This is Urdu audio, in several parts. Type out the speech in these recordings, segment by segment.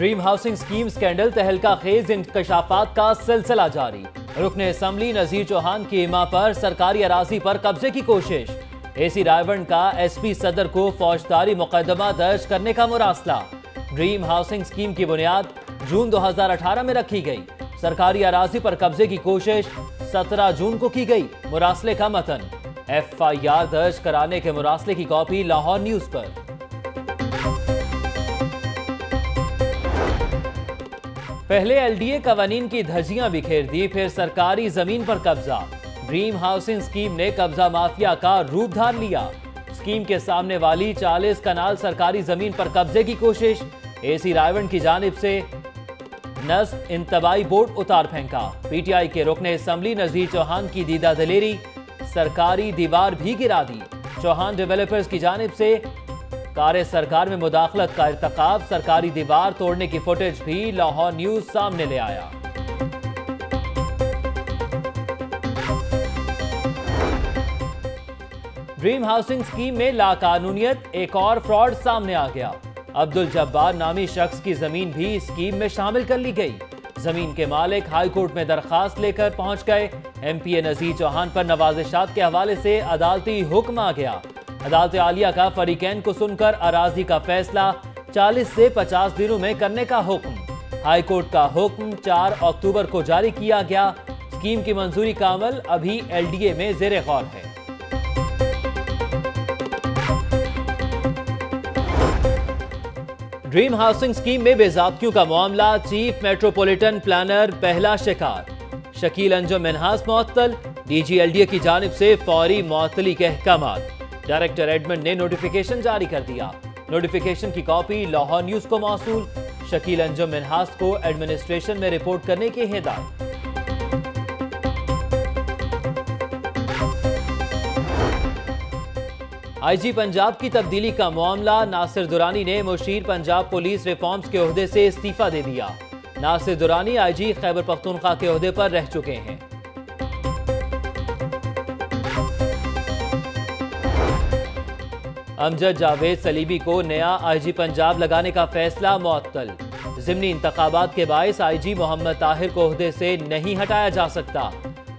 ڈریم ہاؤسنگ سکیم سکینڈل تہلکہ خیز انکشافات کا سلسلہ جاری۔ رکن اسمبلی نذیر چوہان کی اما پر سرکاری اراضی پر قبضے کی کوشش۔ اے سی رائیونڈ کا ایس پی صدر کو فوجداری مقدمہ درج کرنے کا مراسلہ۔ ڈریم ہاؤسنگ سکیم کی بنیاد جون دو ہزار اٹھارہ میں رکھی گئی۔ سرکاری اراضی پر قبضے کی کوشش سترہ جون کو کی گئی۔ مراسلے کا متن۔ ایف آئی آر درج کرانے کے مراسلے کی کاپی لاہور نیوز پر۔ پہلے ایل ڈی اے قوانین کی دھجیاں بکھیر دی، پھر سرکاری زمین پر قبضہ۔ ڈریم ہاؤسنگ سکیم نے قبضہ مافیا کا روپ دھار لیا۔ سکیم کے سامنے والی چالیس کنال سرکاری زمین پر قبضے کی کوشش۔ اے سی رائیونڈ کی جانب سے نصب انتباہی بورڈ اتار پھینکا۔ پی ٹی آئی کے رکن اسمبلی نذیر چوہان کی دیدہ دلیری۔ سرکاری دیوار بھی گرا دی۔ چوہان ڈیولپرز کی جانب سے کار سرکار میں مداخلت کا ارتقاب سرکاری دیوار توڑنے کی فوٹیج بھی لاہور نیوز سامنے لے آیا۔ ڈریم ہاؤسنگ سکیم میں لاقانونیت، ایک اور فراڈ سامنے آ گیا۔ عبد الجبار نامی شخص کی زمین بھی اسکیم میں شامل کر لی گئی۔ زمین کے مالک ہائی کورٹ میں درخواست لے کر پہنچ گئے۔ M P A Nazir Chauhan پر نوازشات کے حوالے سے عدالتی حکم آ گیا۔ عدالت عالیہ کا فریقین کو سن کر اراضی کا فیصلہ چالیس سے پچاس دنوں میں کرنے کا حکم۔ ہائی کورٹ کا حکم چار اکتوبر کو جاری کیا گیا۔ سکیم کی منظوری کا عمل ابھی ایل ڈی اے میں زیر غور ہے۔ ڈریم ہاؤسنگ سکیم میں بے کا معاملہ، چیف میٹروپولیٹن پلانر پہلا شکار۔ شکیل انجم منحاس معطل، D G L D A کی جانب سے فوری معطلی کے احکامات۔ ڈائریکٹر ایڈمنٹ نے نوٹیفیکیشن جاری کر دیا۔ نوٹیفیکیشن کی کاپی لاہور نیوز کو موصول۔ شکیل انجم منحاس کو ایڈمنسٹریشن میں رپورٹ کرنے کی ہدایت۔ آئی جی پنجاب کی تبدیلی کا معاملہ۔ ناصر دورانی نے مشیر پنجاب پولیس ریفارمز کے عہدے سے استعفیٰ دے دیا۔ ناصر دورانی آئی جی خیبر پختونخوا کے عہدے پر رہ چکے ہیں۔ امجد جاوید سلیبی کو نیا آئی جی پنجاب لگانے کا فیصلہ، معطل۔ ضمنی انتخابات کے باعث آئی جی محمد طاہر کو عہدے سے نہیں ہٹایا جا سکتا۔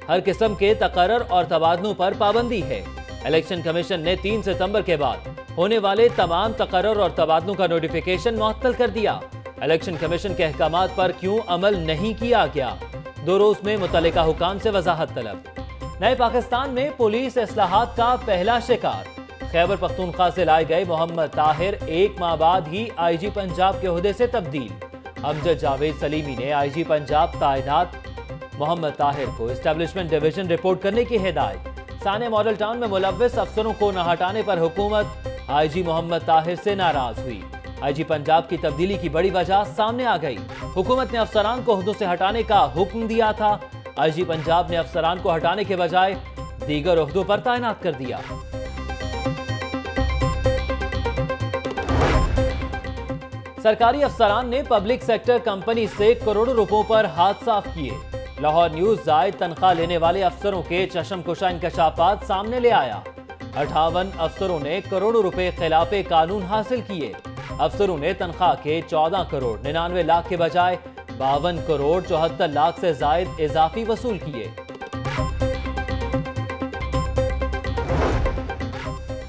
ہر قسم کے تقرر اور تبادلوں پر پابندی ہے۔ الیکشن کمیشن نے تین ستمبر کے بعد ہونے والے تمام تقرر اور تبادلوں کا نوٹیفیکیشن معطل کر دیا۔ الیکشن کمیشن کے احکامات پر کیوں عمل نہیں کیا گیا؟ دو روز میں متعلقہ حکام سے وضاحت طلب۔ نئے پاکستان میں پولیس اصلاحات کا پہلا شکار۔ خیبر پختونخوا سے لائے گئے محمد طاہر ایک ماہ بعد ہی آئی جی پنجاب کے عہدے سے تبدیل۔ امجد جاوید سلیمی نے آئی جی پنجاب تعینات محمد طاہر کو اسٹیبلشمنٹ ڈیویژن رپورٹ کرنے کی ہدایت۔ سانے ماڈل ٹاؤن میں ملوث افسروں کو نہ ہٹانے پر حکومت، آئی جی محمد طاہر سے ناراض ہوئی۔ آئی جی پنجاب کی تبدیلی کی بڑی وجہ سامنے آ گئی۔ حکومت نے افسران کو عہدوں سے ہٹانے کا حکم دیا تھا۔ آئی جی پنجاب نے افسران کو ہٹانے کے بجائے دیگر عہدوں پر تعینات کر دیا۔ سرکاری افسران نے پبلک سیکٹر کمپنی سے کروڑوں روپوں پر ہاتھ صاف کیے۔ لاہور نیوز زائد تنخواہ لینے والے افسروں کے چشم کشا انکشافات سامنے لے آیا۔ اٹھاون افسروں نے کروڑوں روپے خلاف قانون حاصل کیے۔ افسروں نے تنخواہ کے چودہ کروڑ ننانوے لاکھ کے بجائے باون کروڑ چوہتر لاکھ سے زائد اضافی وصول کیے۔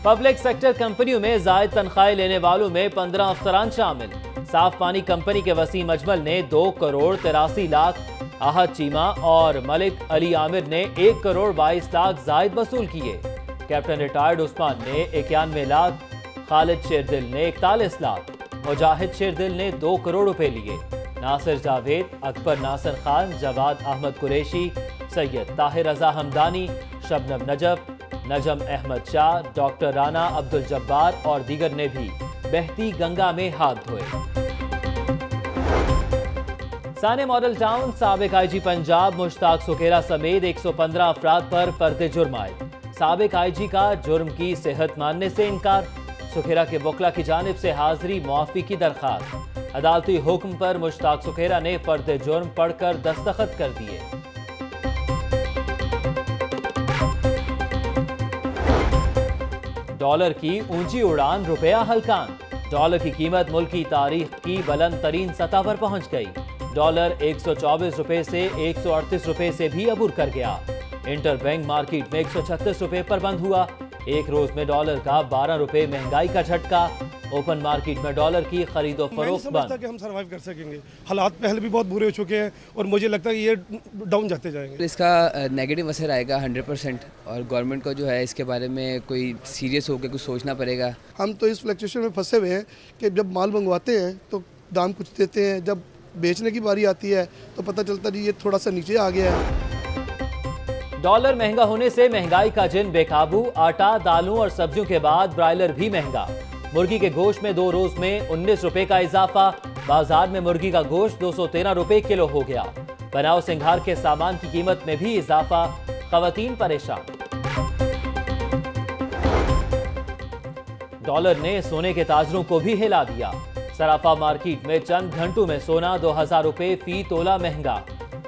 پبلک سیکٹر کمپنیوں میں زائد تنخواہ لینے والوں میں پندرہ افسران شامل۔ صاف پانی کمپنی کے وسیم اجمل نے دو کروڑ تراسی لاکھ آہد چیمہ اور ملک علی عامر نے ایک کروڑ بائیس لاکھ زائد وصول کیے۔ کیپٹن ریٹائرڈ عثمان نے اکیانوے لاکھ، خالد شیردل نے اکتالیس لاکھ، مجاہد شیردل نے دو کروڑ روپے لیے۔ ناصر جاوید، اکبر ناصر خان، جواد احمد قریشی، سید طاہر رضا حمدانی شبنم نجف نجم احمد شاہ، ڈاکٹر رانا عبد الجبار اور دیگر نے بھی بہتی گنگا میں ہاتھ دھوئے۔ سانے ماڈل ٹاؤن، سابق آئی جی پنجاب، مشتاق سکیرہ سمیت ایک سو پندرہ افراد پر فرد جرم آئے سابق آئی جی کا جرم کی صحت ماننے سے انکار۔ سکیرہ کے وکلا کی جانب سے حاضری معافی کی درخواست۔ عدالتی حکم پر مشتاق سکیرہ نے فرد جرم پڑھ کر دستخط کر دیے۔ ڈالر کی اونچی اڑان روپیہ ہلکان ڈالر کی قیمت ملک کی تاریخ کی بلند ترین سطح پر پہنچ گئی۔ ڈالر ایک سو چوبیس روپے سے ایک سو اڑتیس روپے سے بھی عبور کر گیا۔ انٹر بینک مارکیٹ میں ایک سو چھتیس روپے پر بند ہوا۔ ایک روز میں ڈالر کا بارہ روپے مہنگائی کا جھٹکا اوپن مارکیٹ میں ڈالر کی خرید و فروخت بند۔ کہ ہم سروائیو کر سکیں گے۔ حالات پہلے بھی بہت برے ہو چکے ہیں اور مجھے لگتا ہے کہ یہ ڈاؤن جاتے جائیں گے۔ اس کا نیگیٹو اثر آئے گا ہنڈریڈ پرسینٹ اور گورنمنٹ کو جو ہے اس کے بارے میں کوئی سیریس ہو کے کچھ سوچنا پڑے گا۔ ہم تو اس فلیکچویشن میں پھنسے ہوئے ہیں کہ جب مال منگواتے ہیں تو دام کچھ دیتے ہیں جب بیچنے کی باری آتی ہے تو پتہ چلتا جی یہ تھوڑا سا نیچے آ گیا ہے۔ ڈالر مہنگا ہونے سے مہنگائی کا جن بے قابو، آٹا، دالوں اور سبزیوں کے بعد برائلر بھی مہنگا۔ مرگی کے گوشت میں دو روز میں انیس روپے کا اضافہ، بازار میں مرگی کا گوشت دو سو تیرہ روپے کلو ہو گیا۔ بناؤ سنگھار کے سامان کی قیمت میں بھی اضافہ، خواتین پریشان۔ ڈالر نے سونے کے تاجروں کو بھی ہلا دیا۔ سرافا مارکیٹ میں چند گھنٹوں میں سونا دو ہزار روپے، فی تولا مہنگا۔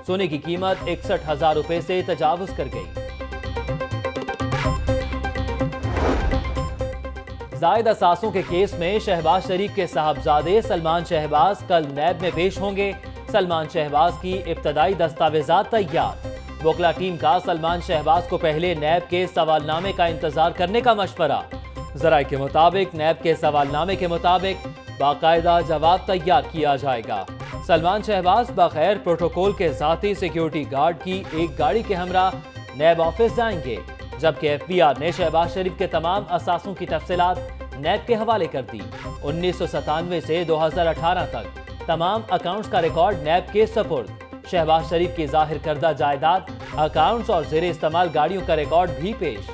سونے کی قیمت اکسٹھ ہزار روپے سے تجاوز کر گئی۔ زائد اساسوں کے کیس میں شہباز شریف کے صاحبزادے سلمان شہباز کل نیب میں پیش ہوں گے۔ سلمان شہباز کی ابتدائی دستاویزات تیار۔ وکلا ٹیم کا سلمان شہباز کو پہلے نیب کے سوال نامے کا انتظار کرنے کا مشورہ۔ ذرائع کے مطابق نیب کے سوال نامے کے مطابق باقاعدہ جواب تیار کیا جائے گا۔ سلمان شہباز بغیر پروٹوکول کے ذاتی سیکیورٹی گارڈ کی ایک گاڑی کے ہمراہ نیب آفس جائیں گے، جبکہ ایف بی آر نے شہباز شریف کے تمام اساسوں کی تفصیلات نیب کے حوالے کر دی۔ انیس سو ستانوے سے دو ہزار اٹھارہ تک تمام اکاؤنٹس کا ریکارڈ نیب کے سپرد۔ شہباز شریف کی ظاہر کردہ جائیداد اکاؤنٹس اور زیر استعمال گاڑیوں کا ریکارڈ بھی پیش۔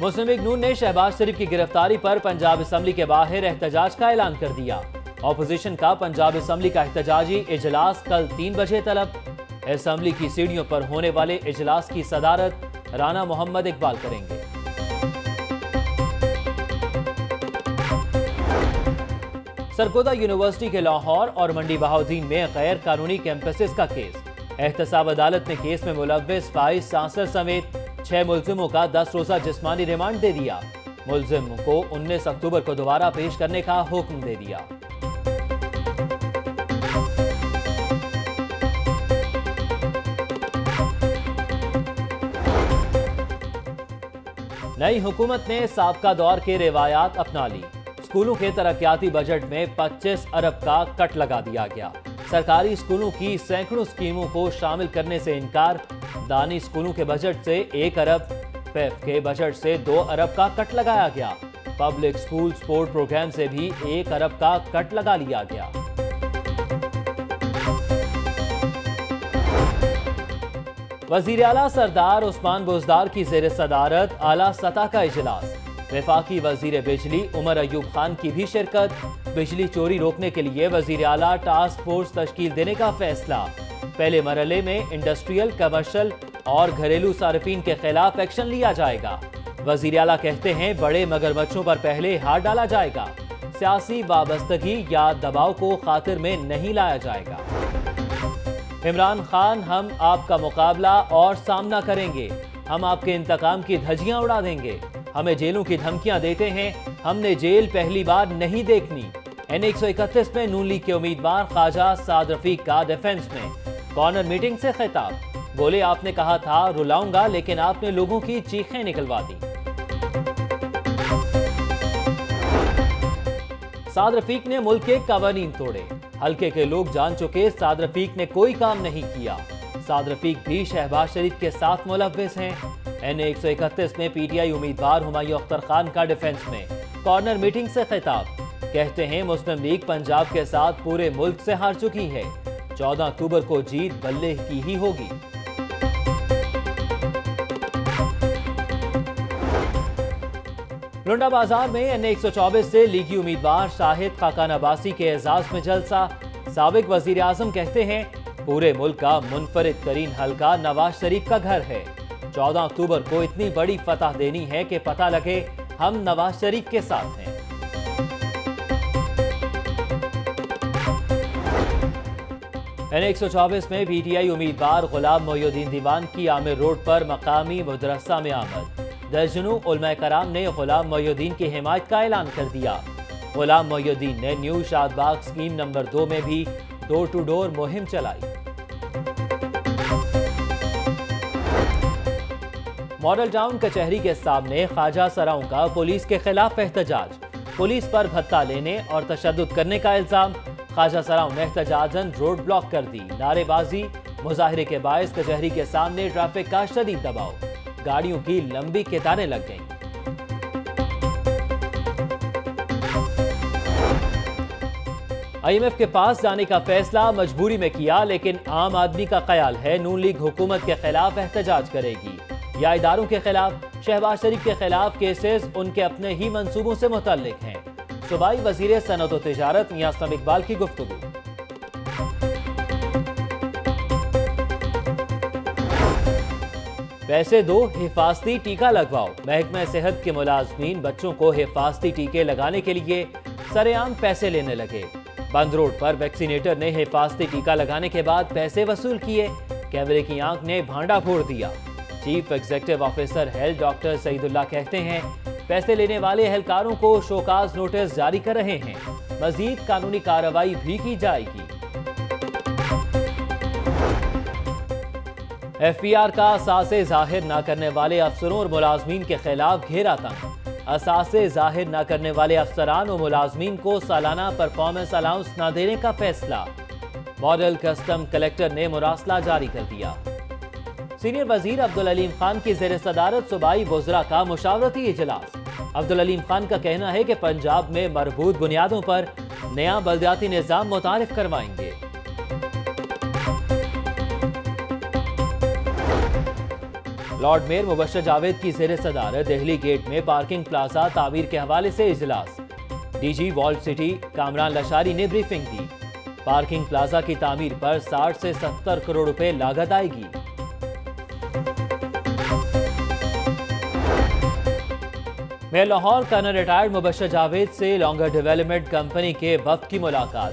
مسلم لیگ نون نے شہباز شریف کی گرفتاری پر پنجاب اسمبلی کے باہر احتجاج کا اعلان کر دیا۔ اپوزیشن کا پنجاب اسمبلی کا احتجاجی اجلاس کل تین بجے طلب۔ اسمبلی کی سیڑھیوں پر ہونے والے اجلاس کی صدارت رانا محمد اقبال کریں گے۔ سرکودہ یونیورسٹی کے لاہور اور منڈی بہاؤدین میں غیر قانونی کیمپسز کا کیس۔ احتساب عدالت نے کیس میں ملوث وائس چانسلر سمیت چھ ملزموں کا دس روزہ جسمانی ریمانڈ دے دیا۔ ملزم کو انیس اکتوبر کو دوبارہ پیش کرنے کا حکم دے دیا۔ نئی حکومت نے سابقہ دور کے روایات اپنا لی۔ اسکولوں کے ترقیاتی بجٹ میں پچیس ارب کا کٹ لگا دیا گیا۔ سرکاری اسکولوں کی سینکڑوں اسکیموں کو شامل کرنے سے انکار دانی اسکولوں کے بجٹ سے ایک ارب پیف کے بجٹ سے دو ارب کا کٹ لگایا گیا۔ پبلک اسکول سپورٹ پروگرام سے بھی ایک ارب کا کٹ لگا لیا گیا۔ وزیر اعلیٰ سردار عثمان بوزدار کی زیر صدارت اعلیٰ سطح کا اجلاس۔ وفاقی وزیر بجلی عمر ایوب خان کی بھی شرکت۔ بجلی چوری روکنے کے لیے وزیر اعلیٰ ٹاسک فورس تشکیل دینے کا فیصلہ۔ پہلے مرحلے میں انڈسٹریل، کمرشل اور گھریلو صارفین کے خلاف ایکشن لیا جائے گا۔ وزیر اعلیٰ کہتے ہیں بڑے مگرمچھوں پر پہلے ہاتھ ڈالا جائے گا۔ سیاسی وابستگی یا دباؤ کو خاطر میں نہیں لایا جائے گا۔ عمران خان، ہم آپ کا مقابلہ اور سامنا کریں گے۔ ہم آپ کے انتقام کی دھجیاں اڑا دیں گے۔ ہمیں جیلوں کی دھمکیاں دیتے ہیں۔ ہم نے جیل پہلی بار نہیں دیکھنی۔ این ایک سو اکتیس میں نون لیگ کے امیدوار خواجہ سعد رفیق کا ڈیفنس میں۔ کارنر میٹنگ سے خطاب۔ بولے، آپ نے کہا تھا، رلاؤں گا، لیکن آپ نے لوگوں کی چیخیں نکلوا دی سعد رفیق نے ملک کے قوانین توڑے۔ ہلکے کے لوگ جان چکے، سعد رفیق نے کوئی کام نہیں کیا۔ سعد رفیق بھی شہباز شریف کے ساتھ ملوث ہیں۔ این ایک سو اکتیس میں پی ٹی آئی امیدوار ہمایوں اختر خان کا ڈیفنس میں۔ کارنر میٹنگ سے خطاب۔ کہتے ہیں، مسلم لیگ پنجاب کے ساتھ پورے ملک سے ہار چکی ہے۔ چودہ اکتوبر کو جیت بلے کی ہی ہوگی۔ لنڈا بازار میں این ایک سو چوبیس سے لیگی امیدوار شاہد خاکان عباسی کے اعزاز میں جلسہ۔ سابق وزیر اعظم کہتے ہیں، پورے ملک کا منفرد ترین حلقہ نواز شریف کا گھر ہے۔ چودہ اکتوبر کو اتنی بڑی فتح دینی ہے کہ پتہ لگے ہم نواز شریف کے ساتھ ہیں۔ این ایک سو چوبیس میں پی ٹی آئی امیدوار غلام محی الدین دیوان کی عامر روڈ پر مقامی مدرسہ میں آمد۔ درجنوں علماء کرام نے غلام محی الدین کی حمایت کا اعلان کر دیا۔ غلام محی الدین نے نیو شاد باغ سکیم نمبر دو میں بھی ڈور ٹو ڈور مہم چلائی۔ ماڈل ٹاؤن کچہری کے سامنے خواجہ سراؤں کا پولیس کے خلاف احتجاج۔ پولیس پر بھتہ لینے اور تشدد کرنے کا الزام۔ خواجہ سراؤں نے احتجاجن روڈ بلاک کر دی۔ نعرے بازی، مظاہرے کے باعث کچہری کے سامنے ٹریفک کا شدید دباؤ۔ گاڑیوں کی لمبی کتاریں لگ گئیں۔ آئی ایم ایف کے پاس جانے کا فیصلہ مجبوری میں کیا، لیکن عام آدمی کا خیال ہے نون لیگ حکومت کے خلاف احتجاج کرے گی۔ یا اداروں کے خلاف، شہباز شریف کے خلاف کیسز ان کے اپنے ہی منصوبوں سے متعلق ہیں۔ صوبائی وزیر صنعت و تجارت میاسم اقبال کی گفتگو۔ پیسے دو، حفاظتی ٹیکہ لگواؤ۔ محکمہ صحت کے ملازمین بچوں کو حفاظتی ٹیکے لگانے کے لیے سرے عام پیسے لینے لگے۔ بند روڈ پر ویکسینیٹر نے حفاظتی ٹیکہ لگانے کے بعد پیسے وصول کیے۔ کیمرے کی آنکھ نے بھانڈا پھوڑ دیا۔ Chief executive officer health doctor Saeed Ullah کہتے ہیں پیسے لینے والے اہلکاروں کو شوکاز نوٹس جاری کر رہے ہیں۔ مزید قانونی کارروائی بھی کی جائے گی۔ ایف پی آر کا اساسے ظاہر نہ کرنے والے افسروں اور ملازمین کے خلاف گھیرا تنگ۔ اساسے ظاہر نہ کرنے والے افسران و ملازمین کو سالانہ پرفارمنس الاؤنس نہ دینے کا فیصلہ۔ ماڈل کسٹم کلیکٹر نے مراسلہ جاری کر دیا۔ سینئر وزیر عبدالعلیم خان کی زیر صدارت صوبائی وزراء کا مشاورتی اجلاس۔ عبدالعلیم خان کا کہنا ہے کہ پنجاب میں مربوط بنیادوں پر نیا بلدیاتی نظام متعارف کروائیں گے۔ لارڈ میر مبشر جاوید کی زیر صدارت دہلی گیٹ میں پارکنگ پلازا تعمیر کے حوالے سے اجلاس۔ D G walled city Kamran Lashari نے بریفنگ دی۔ پارکنگ پلازا کی تعمیر پر ساٹھ سے ستر کروڑ روپے لاگت آئے گی۔ میں لاہور کرنل ریٹائرڈ مبشر جاوید سے لانگر ڈیولپمنٹ کمپنی کے وقت کی ملاقات۔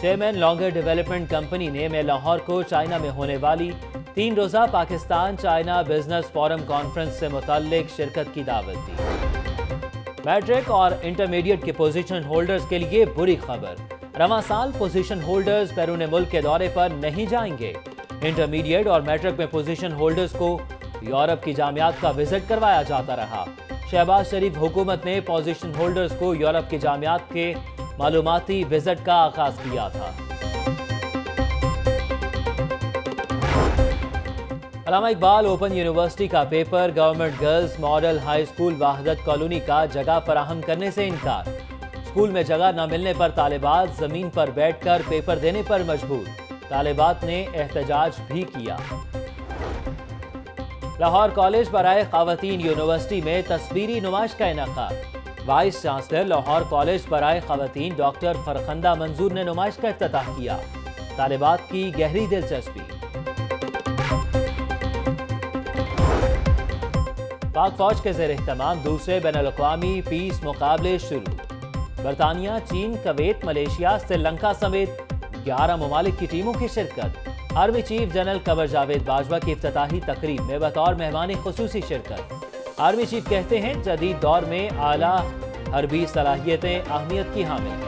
چیئرمین لانگر ڈیولپمنٹ کمپنی نے میں لاہور کو چائنا میں ہونے والی تین روزہ Pakistan China business forum conference سے متعلق شرکت کی دعوت دی۔ میٹرک اور انٹرمیڈیٹ کے پوزیشن ہولڈرز کے لیے بری خبر۔ رواں سال پوزیشن ہولڈرز بیرون ملک کے دورے پر نہیں جائیں گے۔ انٹرمیڈیٹ اور میٹرک میں پوزیشن ہولڈرز کو یورپ کی جامعات کا وزٹ کروایا جاتا رہا۔ شہباز شریف حکومت نے پوزیشن ہولڈرز کو یورپ کی جامعات کے معلوماتی وزٹ کا آغاز کیا تھا۔ علامہ اقبال اوپن یونیورسٹی کا paper government girls model high school Wahdat colony کا جگہ فراہم کرنے سے انکار۔ اسکول میں جگہ نہ ملنے پر طالبات زمین پر بیٹھ کر پیپر دینے پر مجبور۔ طالبات نے احتجاج بھی کیا۔ لاہور کالج برائے خواتین یونیورسٹی میں تصویری نمائش کا انعقاد۔ وائس چانسلر لاہور کالج برائے خواتین ڈاکٹر فرخندہ منظور نے نمائش کا افتتاح کیا۔ طالبات کی گہری دلچسپی۔ پاک فوج کے زیر اہتمام دوسرے بین الاقوامی پیس مقابلے شروع۔ برطانیہ، چین، کویت، ملیشیا، سری لنکا سمیت گیارہ ممالک کی ٹیموں کی شرکت۔ آرمی چیف جنرل قبر جاوید باجوہ کی افتتاحی تقریب میں بطور مہمان خصوصی شرکت۔ آرمی چیف کہتے ہیں، جدید دور میں اعلیٰ حربی صلاحیتیں اہمیت کی حامل۔